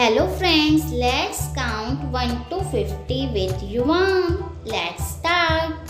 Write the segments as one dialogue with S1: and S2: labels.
S1: Hello friends, let's count 1 to 50 with Yuvan. Let's start.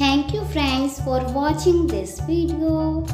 S1: Thank you friends for watching this video.